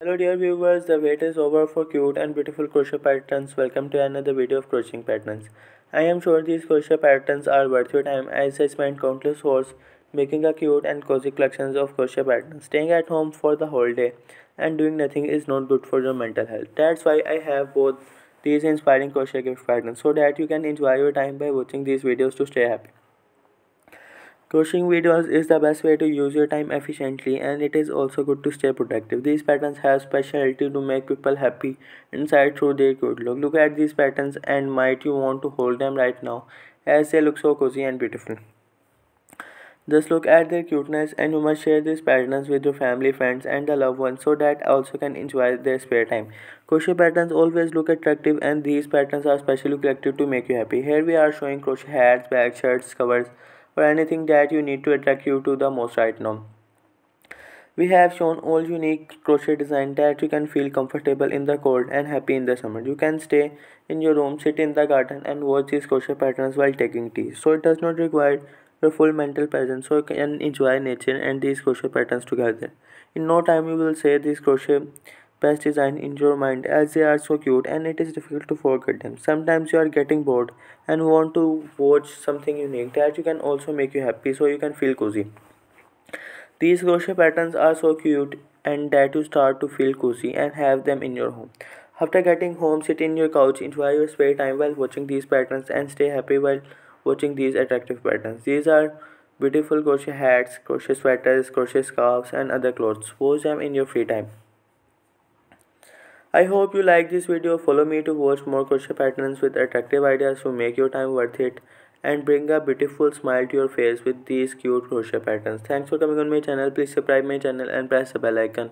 Hello dear viewers, the wait is over for cute and beautiful crochet patterns. Welcome to another video of crocheting patterns. I am sure these crochet patterns are worth your time as I spent countless hours making a cute and cozy collections of crochet patterns. Staying at home for the whole day and doing nothing is not good for your mental health. That's why I have both these inspiring crochet gift patterns so that you can enjoy your time by watching these videos to stay happy. Crocheting videos is the best way to use your time efficiently and it is also good to stay productive. These patterns have specialty to make people happy inside through their good look. Look at these patterns and might you want to hold them right now as they look so cozy and beautiful. Just look at their cuteness and you must share these patterns with your family, friends and the loved ones so that also can enjoy their spare time. Crochet patterns always look attractive and these patterns are specially collected to make you happy. Here we are showing crochet hats, bags, shirts, covers, or anything that you need to attract you to the most right now. We have shown all unique crochet design that you can feel comfortable in the cold and happy in the summer. You can stay in your room, sit in the garden and watch these crochet patterns while taking tea. So it does not require your full mental presence so you can enjoy nature and these crochet patterns together. In no time you will say these crochet best design in your mind as they are so cute and it is difficult to forget them. Sometimes you are getting bored and want to watch something unique that you can also make you happy so you can feel cozy. These crochet patterns are so cute and that you start to feel cozy and have them in your home. After getting home, sit in your couch, enjoy your spare time while watching these patterns and stay happy while watching these attractive patterns. These are beautiful crochet hats, crochet sweaters, crochet scarves and other clothes. Watch them in your free time. I hope you like this video. Follow me to watch more crochet patterns with attractive ideas to make your time worth it and bring a beautiful smile to your face with these cute crochet patterns. Thanks for coming on my channel. Please subscribe my channel and press the bell icon.